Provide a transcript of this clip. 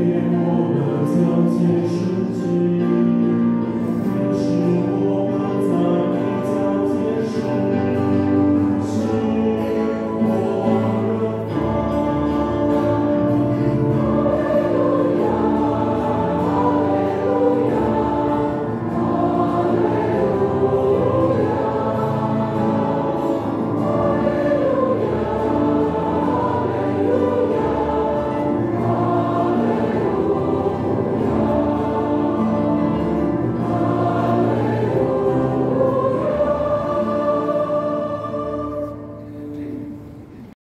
in